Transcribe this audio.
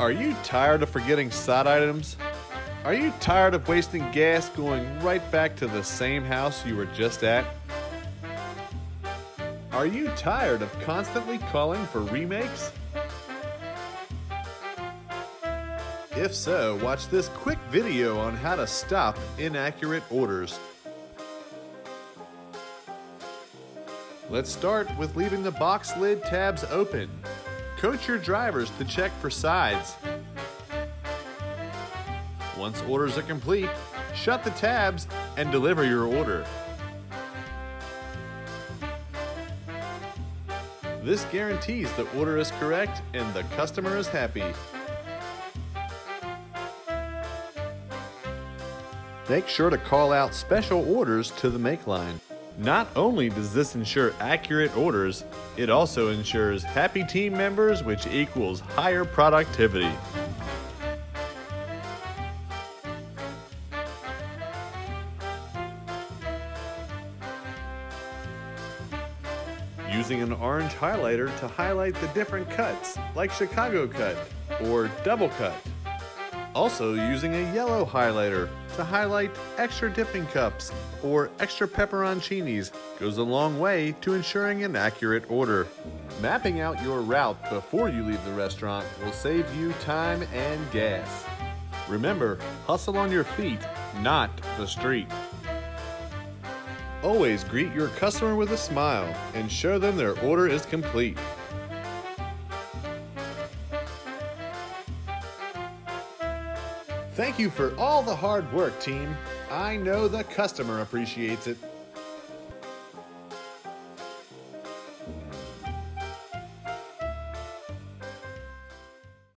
Are you tired of forgetting side items? Are you tired of wasting gas going right back to the same house you were just at? Are you tired of constantly calling for remakes? If so, watch this quick video on how to stop inaccurate orders. Let's start with leaving the box lid tabs open. Coach your drivers to check for sides. Once orders are complete, shut the tabs and deliver your order. This guarantees the order is correct and the customer is happy. Make sure to call out special orders to the make line. Not only does this ensure accurate orders, it also ensures happy team members, which equals higher productivity. Using an orange highlighter to highlight the different cuts, like Chicago cut or double cut. Also using a yellow highlighter to highlight extra dipping cups or extra pepperoncinis goes a long way to ensuring an accurate order. Mapping out your route before you leave the restaurant will save you time and gas. Remember, hustle on your feet, not the street. Always greet your customer with a smile and show them their order is complete. Thank you for all the hard work, team. I know the customer appreciates it.